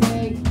big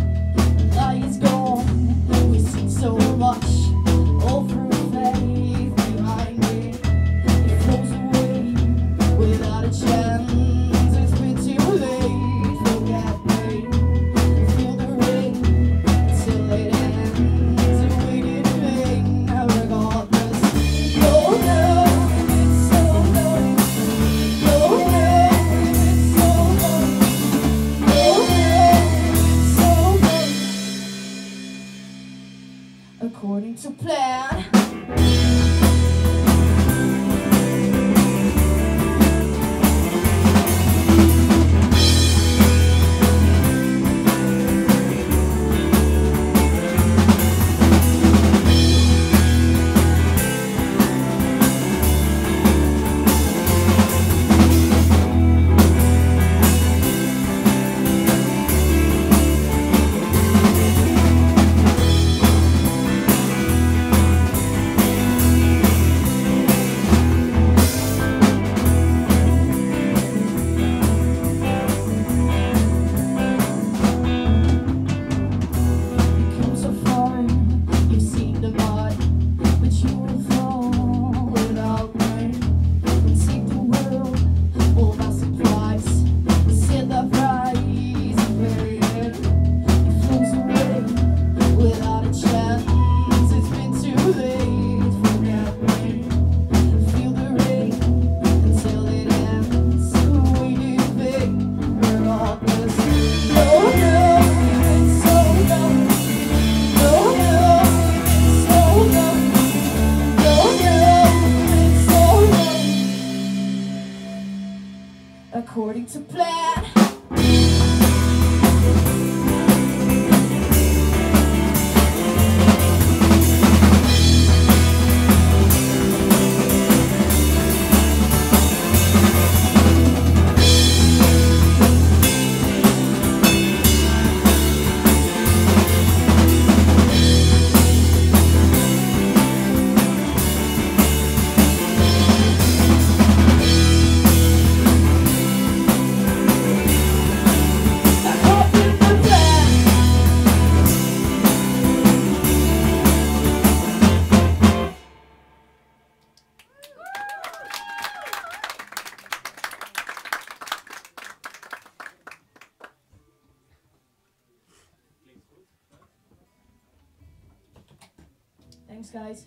Thanks, guys.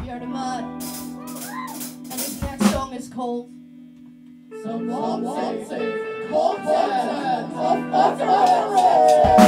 We are the Mudd. And this next song is called Some Waltzers. Waltzers. Waltzers.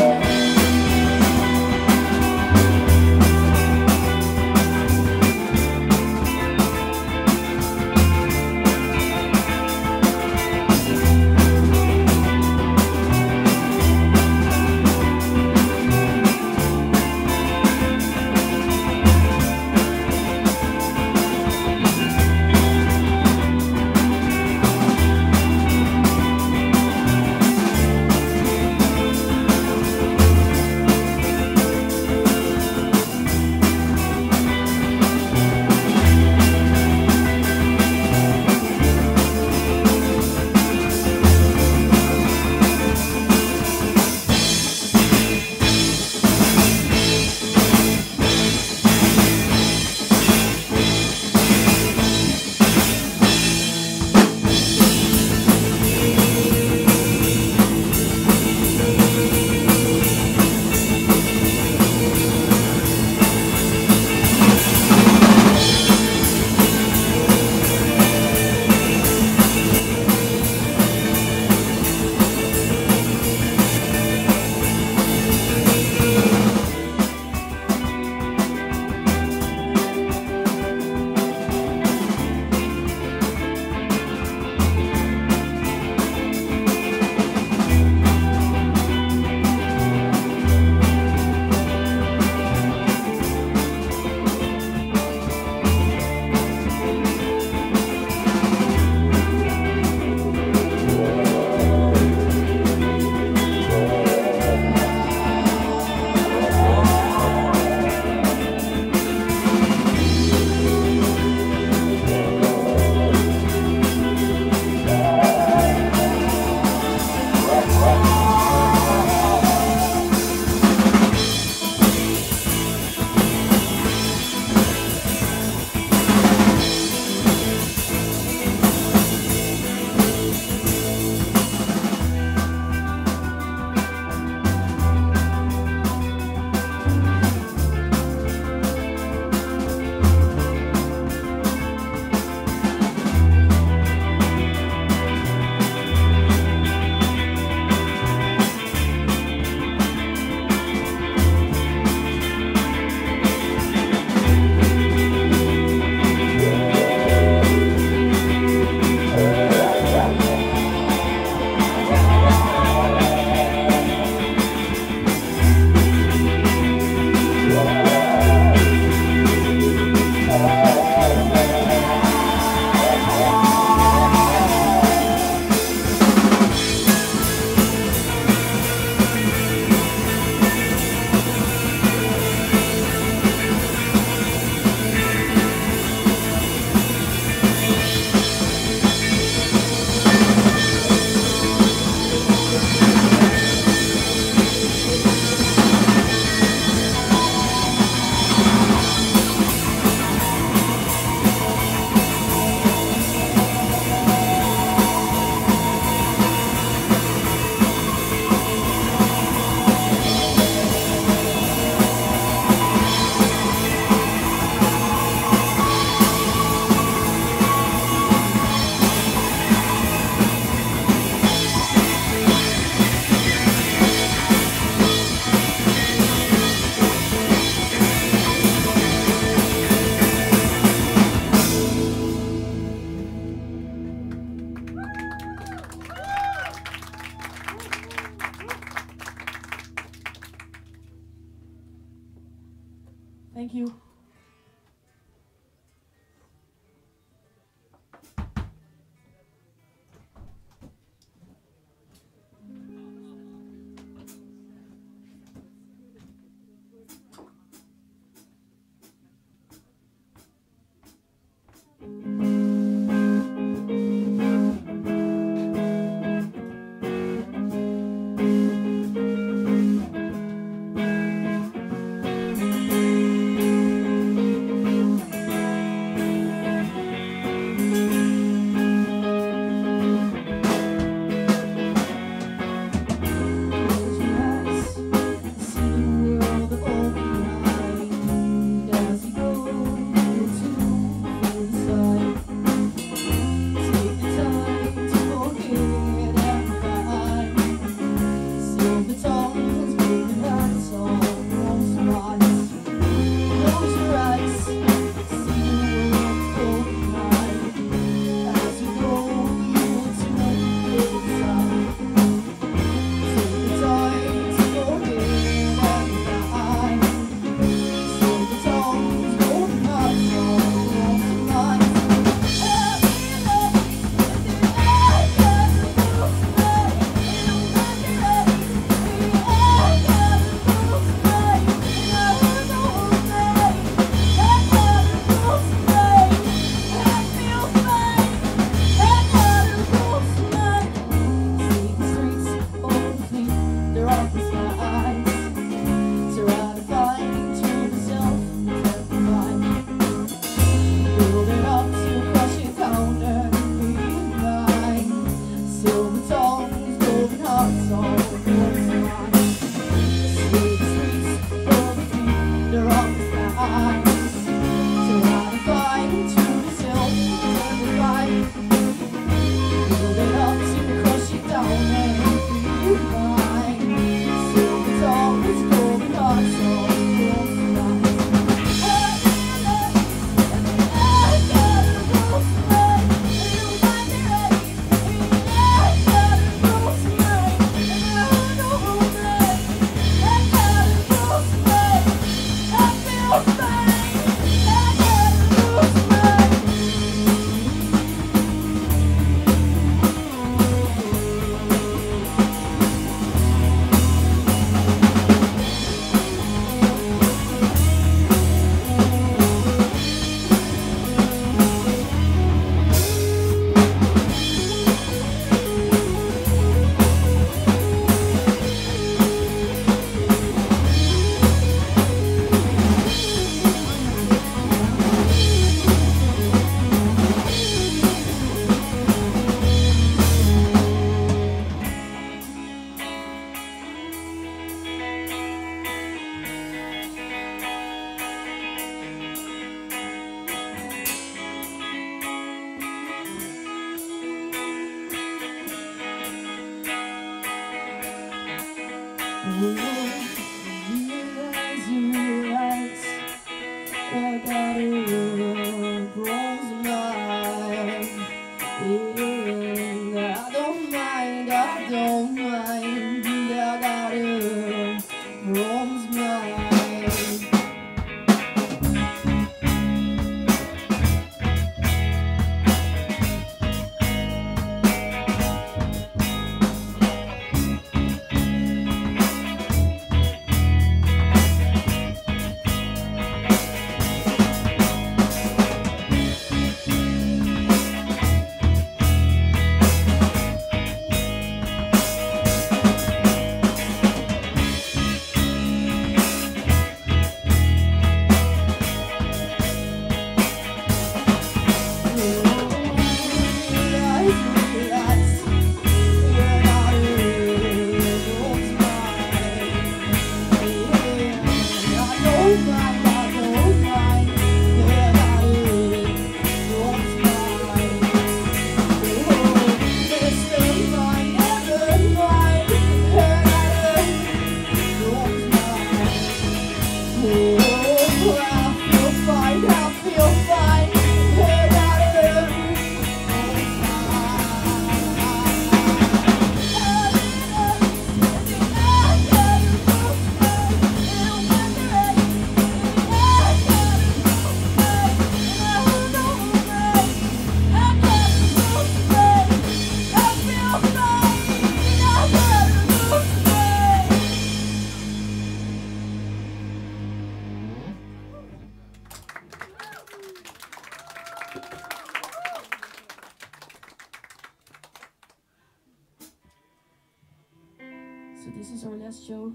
So this is our last show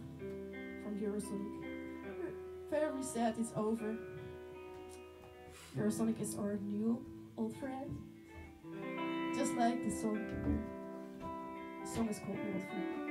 from Eurosonic. Very sad it's over. Eurosonic is our new old friend. Just like the song. The song is called Old Friend.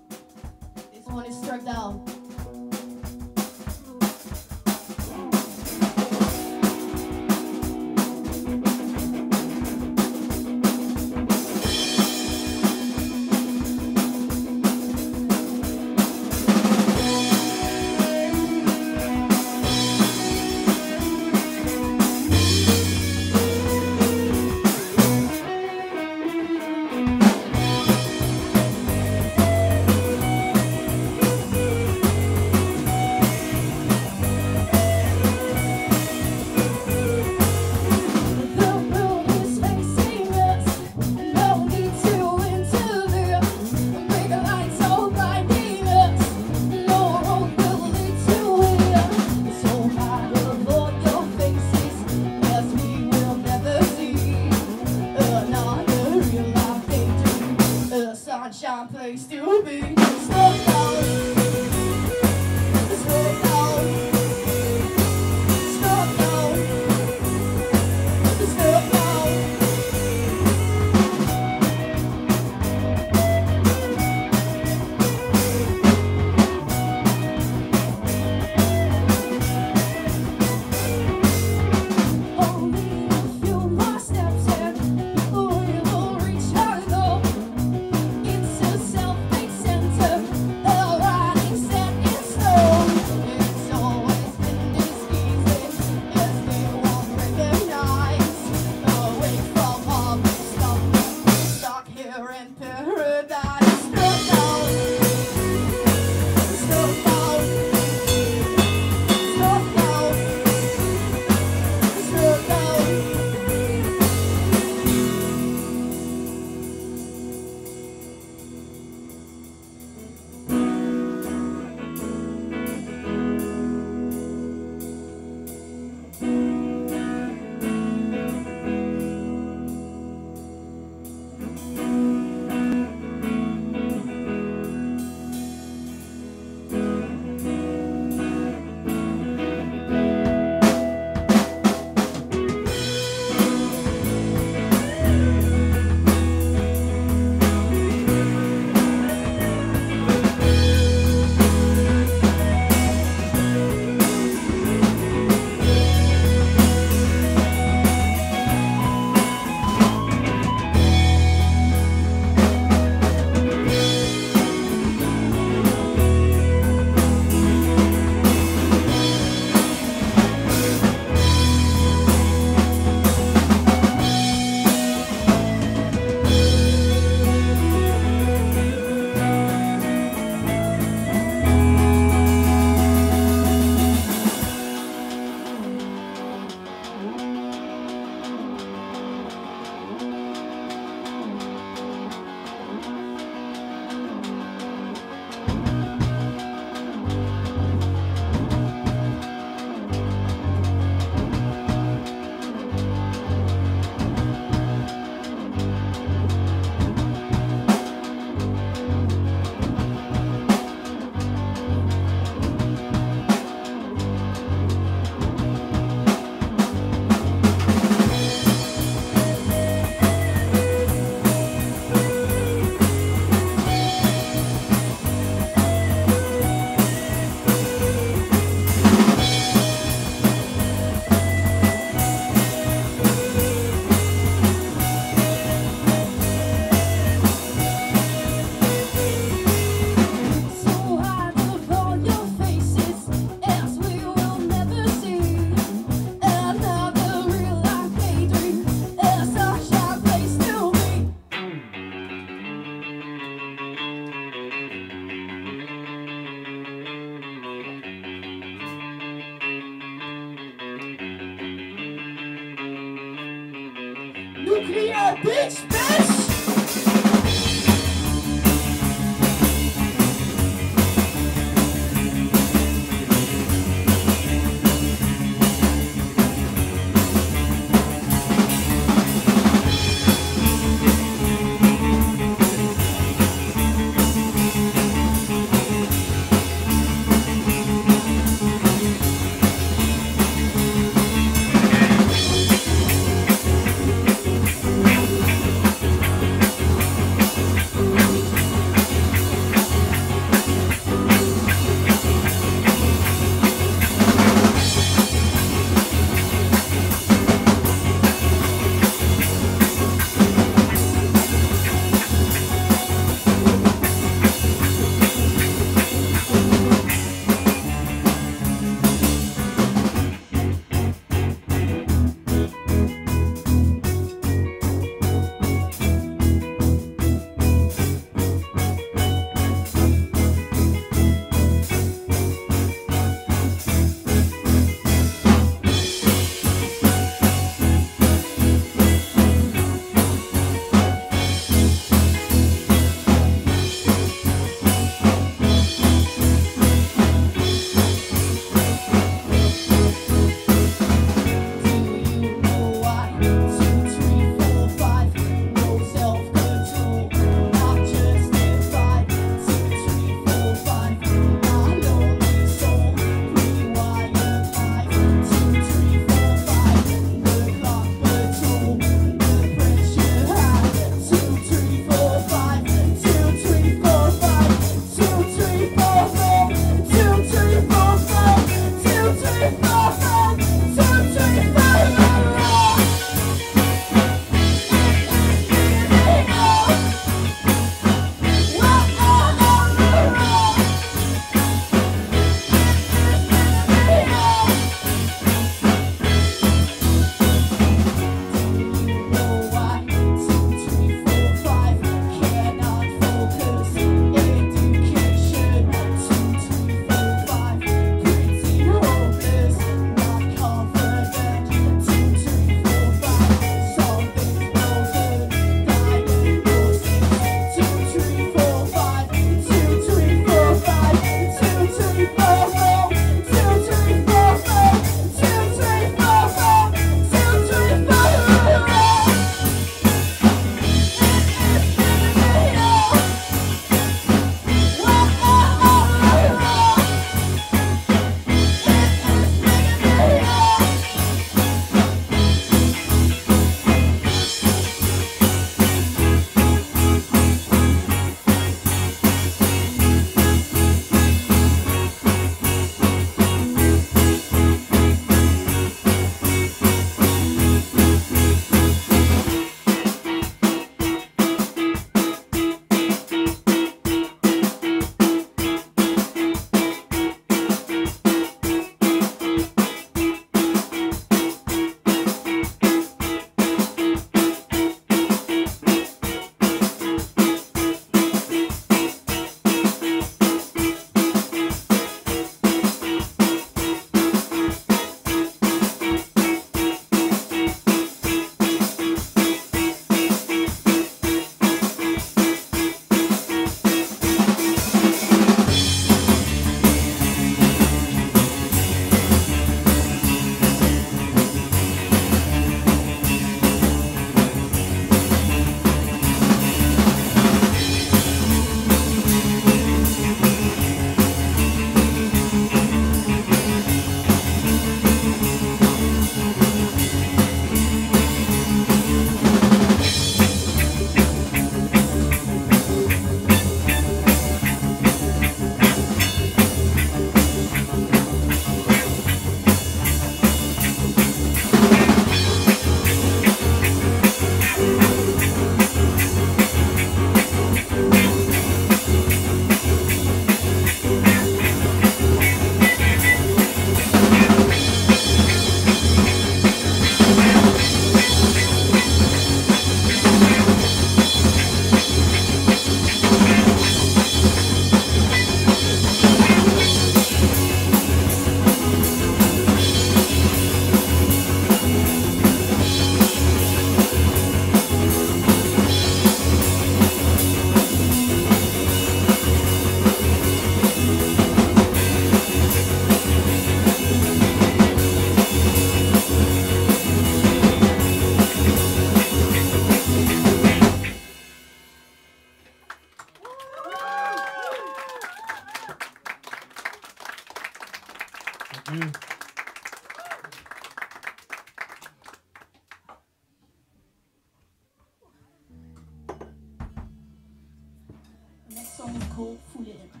Song is called Fool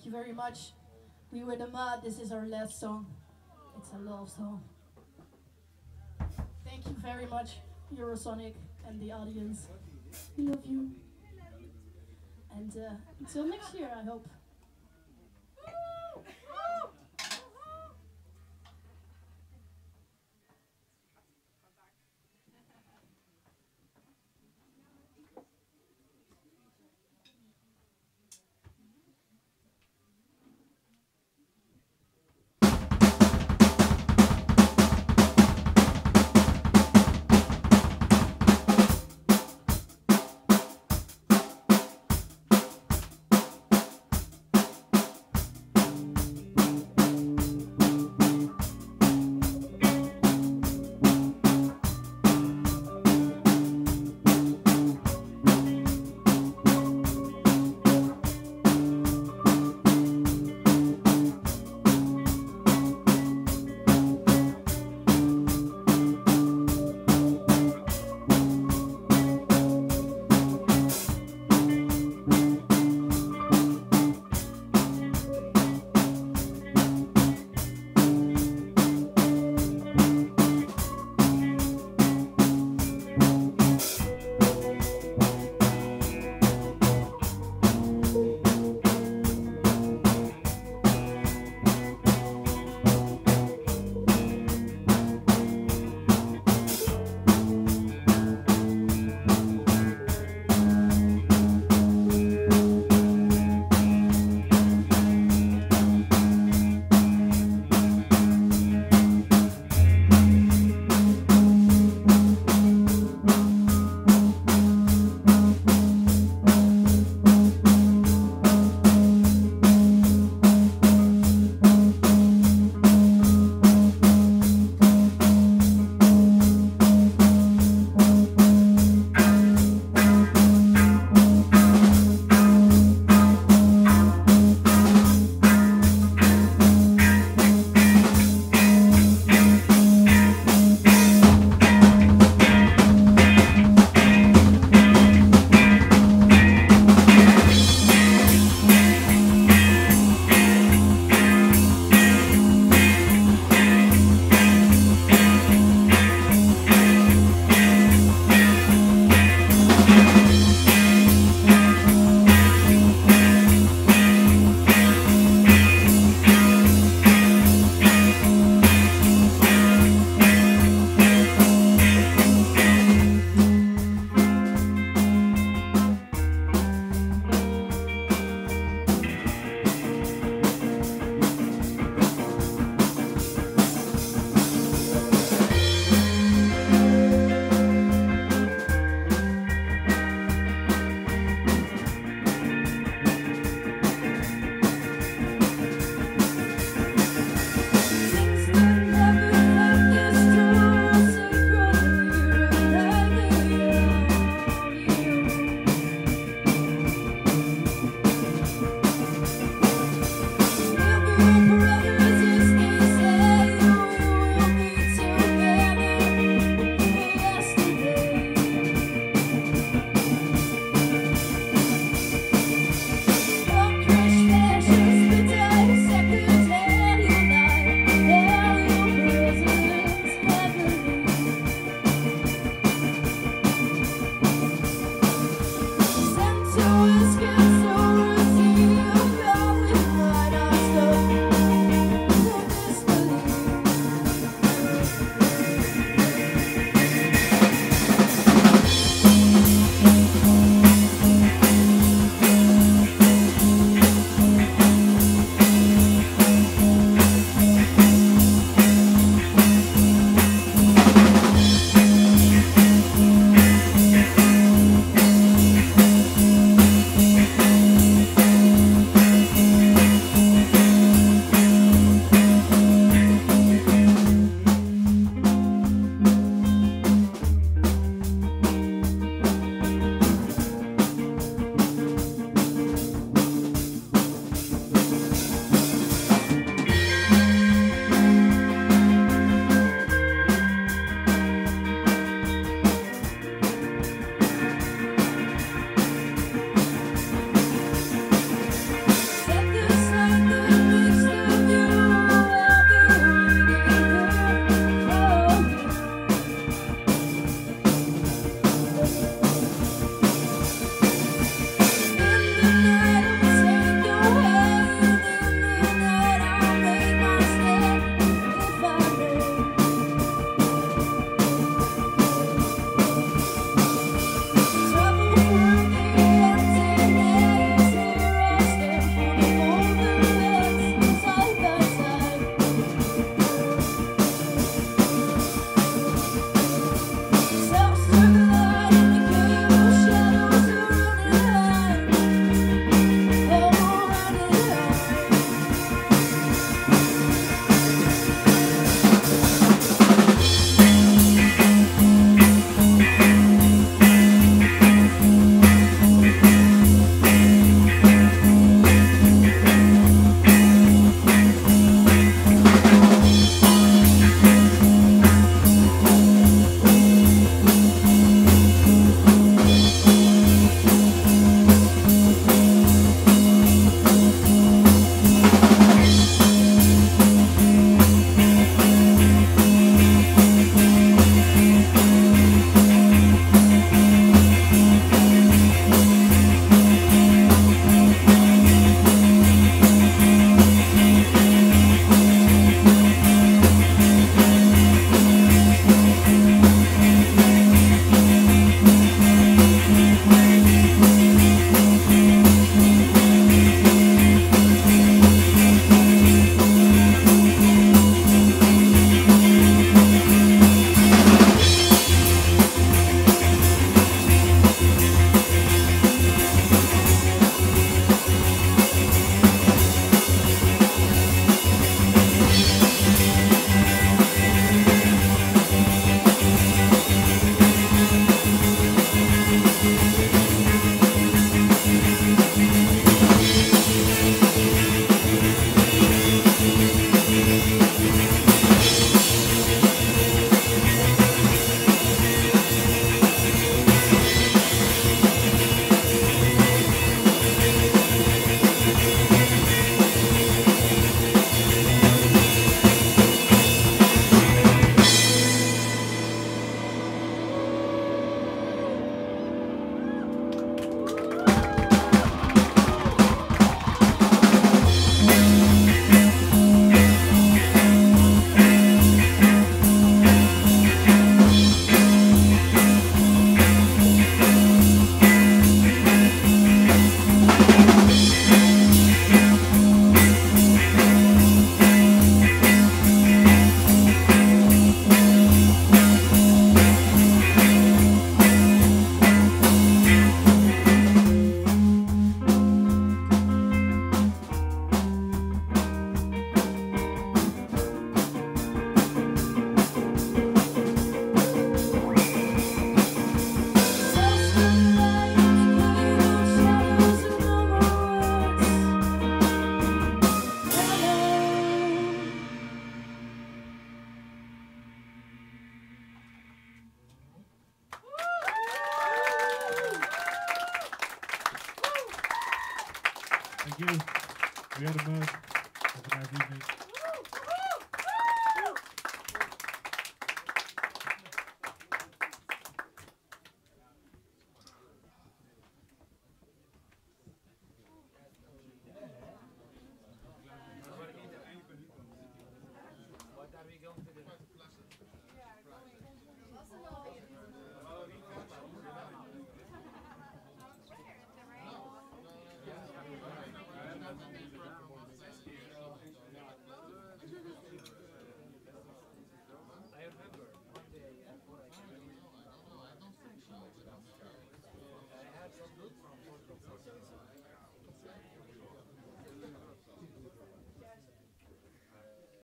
very much. We were the Mudd. This is our last song. It's a love song. Thank you very much, Eurosonic and the audience. We love you. And uh, until next year, I hope.